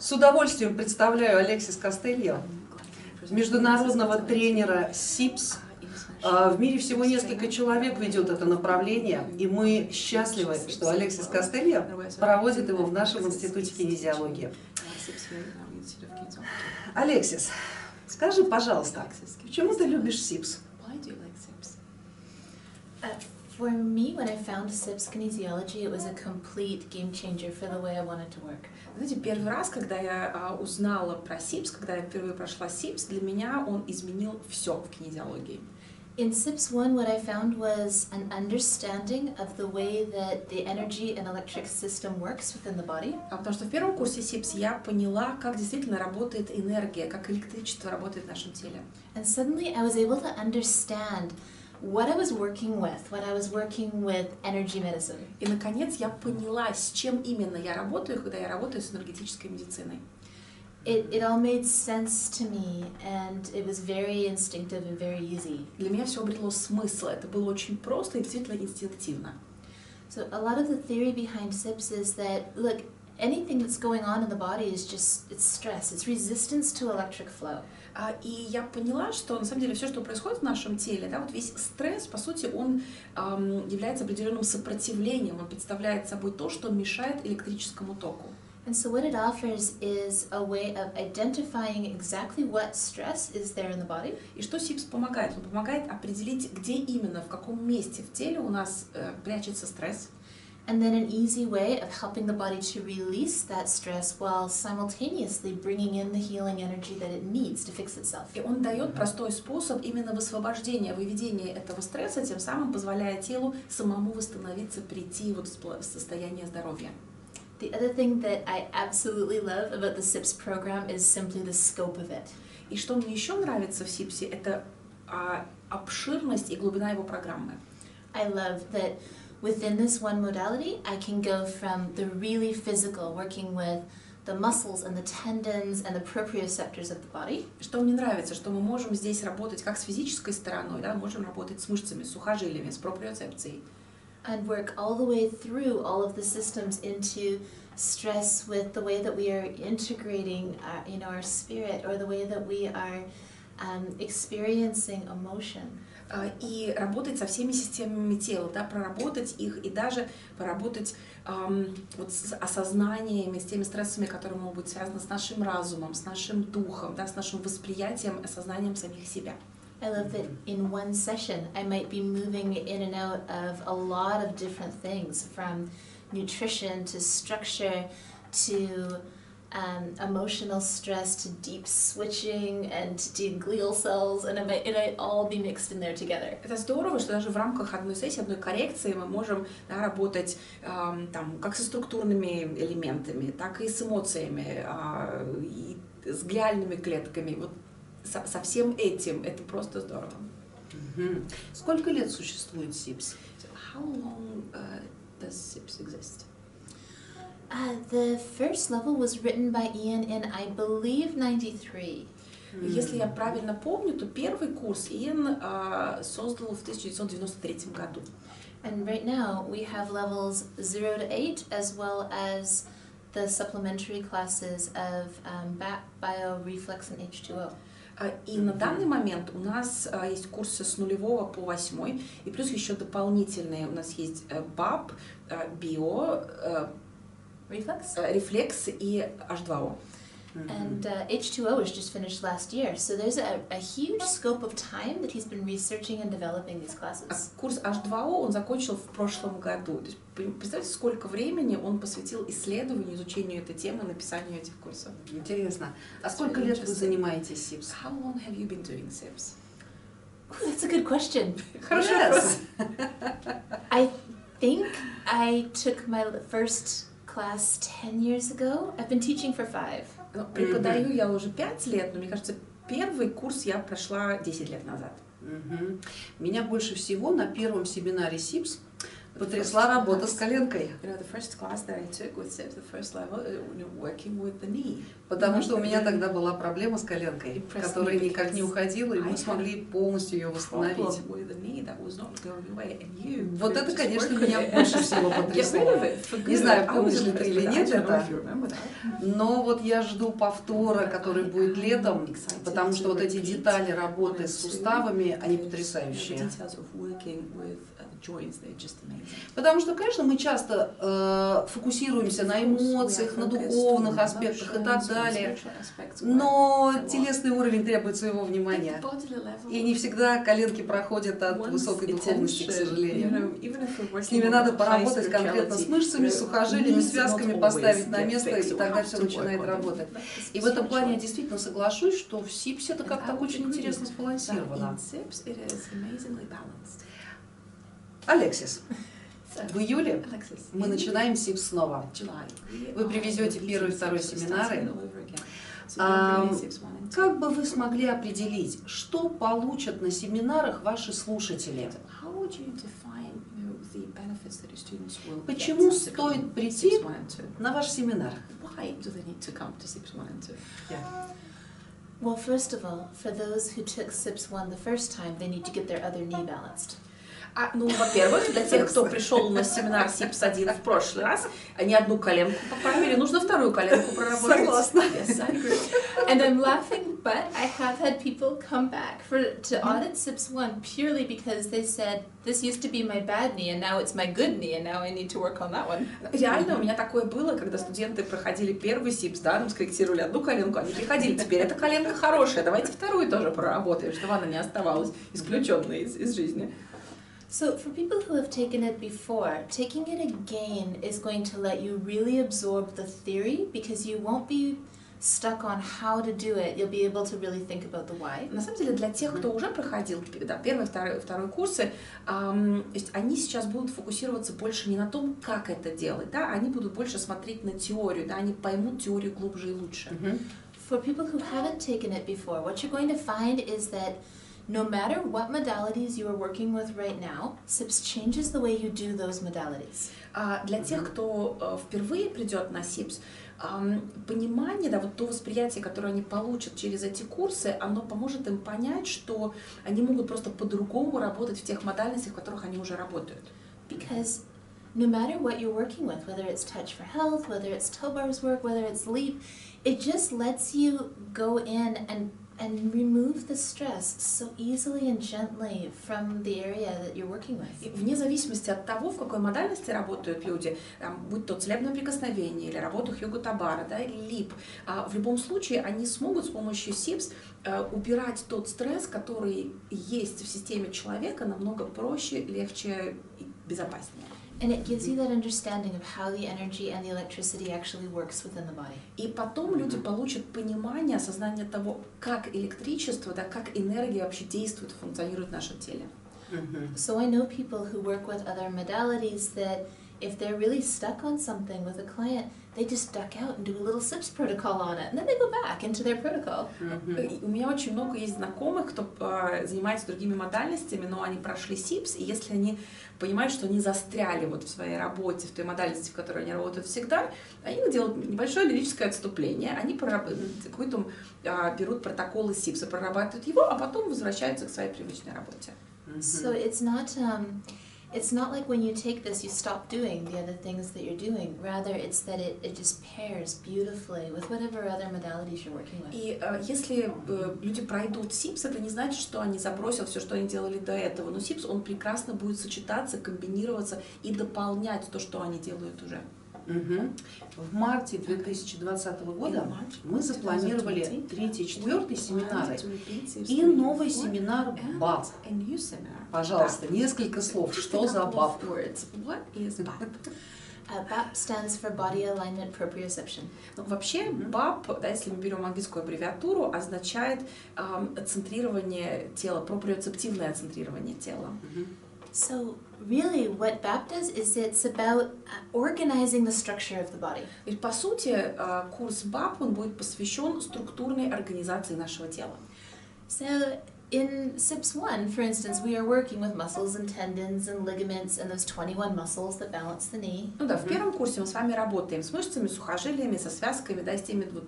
С удовольствием представляю Алексис Костельо, международного тренера СИПС. А, в мире всего несколько человек ведет это направление, и мы счастливы, что Алексис Костельо проводит его в нашем институте кинезиологии. Алексис, скажи, пожалуйста, почему ты любишь СИПС? For me, when I found SIPS kinesiology, it was a complete game changer for the way I wanted to work. Знаете, первый раз, когда я а, узнала про СИПС, когда я впервые прошла СИПС, для меня он изменил все в кинезиологии. In SIPS 1, what I found was an understanding of the way that the energy and electric system works within the body. А потому что в первом курсе СИПС я поняла, как действительно работает энергия, как электричество работает в нашем теле. And suddenly I was able to understand what I was working with when I was working with energy medicine. И, наконец, я поняла, с чем именно я работаю, когда я работаю с энергетической медициной. It, it all made sense to me, and it was very instinctive and very easy. Для меня все обрело смысл. Это было очень просто и действительно инстинктивно. So a lot of the theory behind SIPS is that, look, anything that's going on in the body is just, it's stress, it's resistance to electric flow. А, И я поняла, что на самом деле все, что происходит в нашем теле, да, вот весь стресс, по сути, он ам, является определенным сопротивлением, он представляет собой то, что мешает электрическому току. And so what it offers is a way of identifying exactly what stress is there in the body, И что СИПС помогает? Он помогает определить, где именно, в каком месте в теле у нас э, прячется стресс, and then an easy way of helping the body to release that stress while simultaneously bringing in the healing energy that it needs to fix itself. И он дает простой способ именно высвобождения, выведения этого стресса, тем самым позволяя телу самому восстановиться, прийти вот в состояние здоровья. The other thing that I absolutely love about the SIPS program is simply the scope of it. И что мне еще нравится в СИПСе, это а, обширность и глубина его программы. I love that within this one modality, I can go from the really physical, working with the muscles and the tendons and the proprioceptors of the body, Что мне нравится, что мы можем здесь работать как с физической стороной, да, можем работать с мышцами, с сухожилиями, с проприоцепцией. and work all the way through all of the systems into stress with the way that we are integrating our, you know, our spirit or the way that we are um, experiencing emotion. А, И работать со всеми системами тела, да, проработать их и даже поработать ам, вот с осознаниями, с теми стрессами, которые могут быть связаны с нашим разумом, с нашим духом, да, с нашим восприятием, осознанием самих себя. I love that in one session I might be moving in and out of a lot of different things from nutrition to structure to um, emotional stress to deep switching and to glial cells, and it might, it might all be mixed in there together. Это здорово, что даже в рамках одной сессии, одной коррекции мы можем да, работать ам, там, как со структурными элементами, так и с эмоциями, а, и с глиальными клетками. Вот со, со всем этим это просто здорово. Мгм. Сколько лет существует СИПС? So how long uh, does SIPS exist? Uh, the first level was written by Ian in, I believe, 93. Если я правильно помню, то первый курс Иэн а, создал в 1993 году. And right now we have levels 0 to 8 as well as the supplementary classes of um, BAP, Bio, Reflex, and H2O. А, И на данный момент у нас а, есть курсы с нулевого по восьмой, и плюс еще дополнительные. У нас есть э, БАП, э, Био, э, Reflex? э, Рефлекс и H2O. Мгм. And uh, H2O was just finished last year, so there's a, a huge scope of time that he's been researching and developing these А classes. курс H2O он закончил в прошлом году. То есть, при- представьте, сколько времени он посвятил исследованию, изучению этой темы, написанию этих курсов. Интересно. А сколько лет вы занимаетесь СИПС? How long have you been doing SIPS? Ooh, that's a good question. Хороший Yes. вопрос. I think I took my first class 10 years ago. I've been teaching for five. Ну, Преподаю я уже пять лет, но мне кажется, первый курс я прошла 10 лет назад. Мгм. Меня больше всего на первом семинаре СИПС потрясла работа с коленкой. Uh. Потому что у меня тогда была проблема с коленкой, которая никак не уходила, и мы смогли полностью ее восстановить. Вот это, конечно, меня больше всего потрясло. Не знаю, помнишь ли ты или нет это. Но вот я жду повтора, который будет летом, потому что вот эти детали работы с суставами, они потрясающие. Потому что, конечно, мы часто э, фокусируемся на эмоциях, на духовных аспектах и так далее, но телесный уровень требует своего внимания. И не всегда коленки проходят от высокой духовности, к сожалению. С ними надо поработать конкретно с мышцами, сухожилиями, связками поставить на место, и тогда все начинает работать. И в этом плане я действительно соглашусь, что в СИПСе это как-то очень интересно сбалансировано. Алексис, в июле мы начинаем СИПС снова. Вы привезете первый и второй семинары. Ам, Как бы вы смогли определить, что получат на семинарах ваши слушатели? Почему стоит прийти на ваш семинар? Why do they need to come to SIPS 1 and 2? Well, first of all, for those who took SIPS 1 the first time, they need to get their other knee balanced. А, ну, во-первых, для тех, кто пришел на семинар СИПС-1 в прошлый раз, они одну коленку поправили, нужно вторую коленку проработать. Согласна. Yes, I agree. And I'm laughing, but I have had people come back for to audit SIPS 1 purely because they said, this used to be my bad knee and now it's my good knee and now I need to work on that one. Реально, у меня такое было, когда студенты проходили первый СИПС, да, нам скорректировали одну коленку, они приходили, теперь эта коленка хорошая, давайте вторую тоже проработаем, чтобы она не оставалась исключенной из, из жизни. So, for people who have taken it before, taking it again is going to let you really absorb the theory because you won't be stuck on how to do it. You'll be able to really think about the why. На самом деле, для тех, кто уже проходил да, первый, второй, второй курсы, ам, то есть они сейчас будут фокусироваться больше не на том, как это делать, да, они будут больше смотреть на теорию, да, они поймут теорию глубже и лучше. For people who haven't taken it before, what you're going to find is that no matter what modalities you are working with right now, SIPS changes the way you do those modalities. А для тех, кто э, впервые придет на СИПС, ам, понимание, да, вот то восприятие, которое они получат через эти курсы, оно поможет им понять, что они могут просто по-другому работать в тех модальностях, в которых они уже работают. Because no matter what you're working with, whether it's Touch for Health, whether it's Tobar's work, whether it's Leap, it just lets you go in and and remove the stress so easily and gently from the area that you're working И with. вне зависимости от того, в какой модальности работают люди, там, будь то целебное прикосновение или работа Хьюго Табара, да, или ЛИП, а, в любом случае они смогут с помощью СИПС э, убирать тот стресс, который есть в системе человека намного проще, легче и безопаснее. And it gives you that understanding of how the energy and the electricity actually works within the body. И потом люди получат понимание, осознание того, как электричество, да, как энергия вообще действует, функционирует в нашем теле. So I know people who work with other modalities that if they're really stuck on something with a client, they just duck out and do a little SIPS protocol on it, and then they go back into their protocol. И У меня очень много есть знакомых, кто э, занимается другими модальностями, но они прошли СИПС, и если они понимают, что они застряли вот в своей работе, в той модальности, в которой они работают всегда, они делают небольшое лирическое отступление, они какой-то э, берут протоколы СИПСа, прорабатывают его, а потом возвращаются к своей привычной работе. So it's not um, it's not like when you take this, you stop doing the other things that you're doing. Rather, it's that it, it just pairs beautifully with whatever other modalities you're working with. И э, если э, люди пройдут СИПС, это не значит, что они забросят все, что они делали до этого. Но СИПС, он прекрасно будет сочетаться, комбинироваться и дополнять то, что они делают уже. Мгм. В марте 2020 года мы запланировали третий, четвертый семинары и новый семинар БАП. Пожалуйста, несколько слов. Что за БАП? What is BAP? BAP stands for Body Alignment Proprioception. Ну, вообще BAP, да, если мы берем английскую аббревиатуру, означает эм, центрирование тела, проприоцептивное центрирование тела. So really, what BAP does is it's about uh, organizing the structure of the body. Ведь по сути э, курс BAP он будет посвящен структурной организации нашего тела. So In SIPS 1, for instance, we are working with muscles and tendons and ligaments and those 21 muscles that balance the knee. Ну да, в первом курсе мы с вами работаем с мышцами, сухожилиями, со связками, да, с теми вот,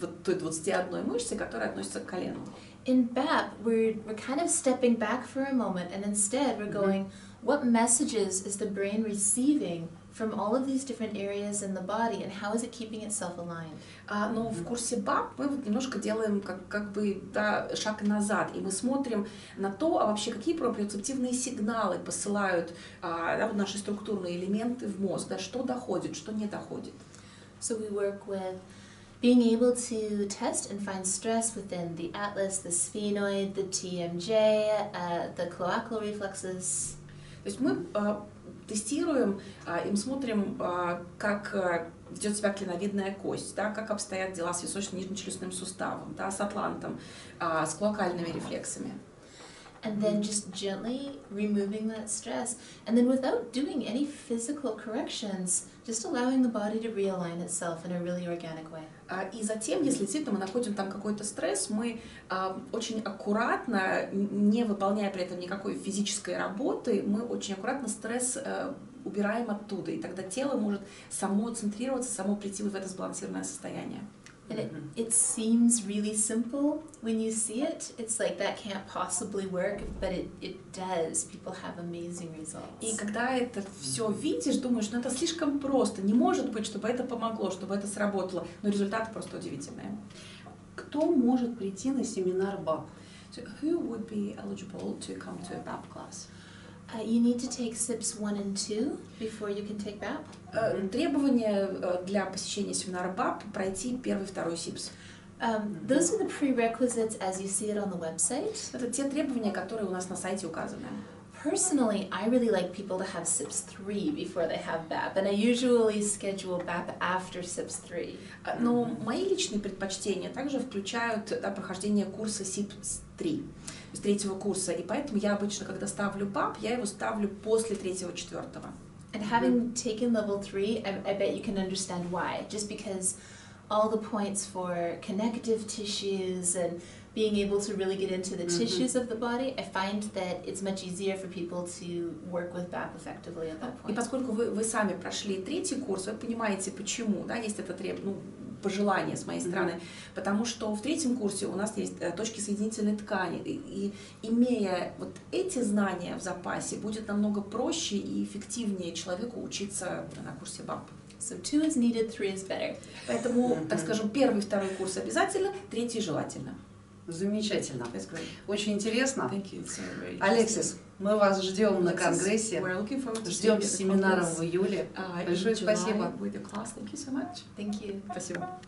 вот, той 21 мышцей, которая относится к колену. In BAP, we're, we're kind of stepping back for a moment and instead we're going, what messages is the brain receiving from all of these different areas in the body and how is it keeping itself aligned? А, но в курсе БАП мы вот немножко делаем как, как бы да, шаг назад, и мы смотрим на то, а вообще какие проприоцептивные сигналы посылают а, да, вот наши структурные элементы в мозг, да, что доходит, что не доходит. So we work with being able to test and find stress within the atlas, the sphenoid, the TMJ, uh, the cloacal reflexes. То есть мы а, тестируем а, и мы смотрим, а, как ведет себя клиновидная кость, да, как обстоят дела с височно-нижнечелюстным суставом, да, с атлантом, с клокальными рефлексами. And then just gently removing that stress. And then without doing any physical corrections, just allowing the body to realign itself in a really organic way. А, И затем, если действительно мы находим там какой-то стресс, мы а, очень аккуратно, не выполняя при этом никакой физической работы, мы очень аккуратно стресс э, убираем оттуда, и тогда тело может само центрироваться, само прийти в это сбалансированное состояние. And it, it seems really simple when you see it. It's like that can't possibly work, but it, it does. People have amazing results. И когда это все видишь, думаешь, ну это слишком просто, не может быть, чтобы это помогло, чтобы это сработало, но результаты просто удивительные. Кто может прийти на семинар БАП? So who would be eligible to come to a BAP class? Uh, you need to take SIPs 1 and 2 before you can take BAP. Э, Требования э, для посещения семинара БАП пройти первый, второй СИПС. Um, those are the prerequisites as you see it on the website. Это те требования, которые у нас на сайте указаны. Personally, I really like people to have SIPs 3 before they have BAP, and I usually schedule BAP after SIPs 3. А, Но мои личные предпочтения также включают да, прохождение курса СИП-3, с третьего курса. И поэтому я обычно, когда ставлю БАП, я его ставлю после третьего, четвертого. And having taken level 3, I, I bet you can understand why. Just because all the points for connective tissues and being able to really get into the Mhm. tissues of the body, I find that it's much easier for people to work with BAP effectively at that И point. поскольку вы, вы сами прошли третий курс, вы понимаете, почему, да, есть это треб... ну, пожелание с моей стороны, потому что в третьем курсе у нас есть э, точки соединительной ткани, и, и имея вот эти знания в запасе, будет намного проще и эффективнее человеку учиться на курсе БАП. So two is needed, three is better. Поэтому, Мгм. так скажем, первый, второй курс обязательно, третий желательно. Замечательно. Очень интересно. Uh, Алексис, мы вас ждем на конгрессе. Ждем с семинаром в июле. uh, Большое спасибо. Спасибо.